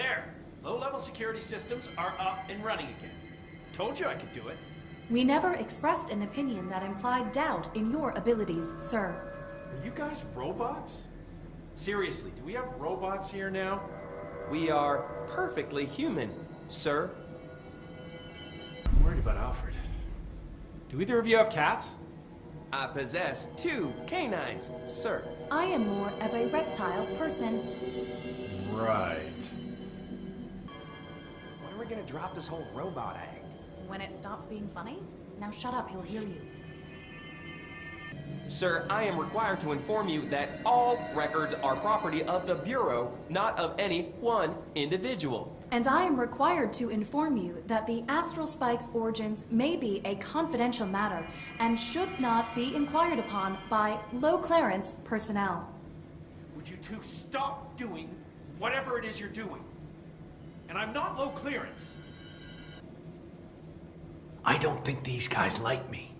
There. Low-level security systems are up and running again. Told you I could do it. We never expressed an opinion that implied doubt in your abilities, sir. Are you guys robots? Seriously, do we have robots here now? We are perfectly human, sir. I'm worried about Alfred. Do either of you have cats? I possess two canines, sir. I am more of a reptile person. Right. When are we gonna drop this whole robot act? When it stops being funny? Now shut up, he'll hear you. Sir, I am required to inform you that all records are property of the Bureau, not of any one individual. And I am required to inform you that the Astral Spike's origins may be a confidential matter and should not be inquired upon by low clearance personnel. Would you two stop doing whatever it is you're doing? And I'm not low clearance. I don't think these guys like me.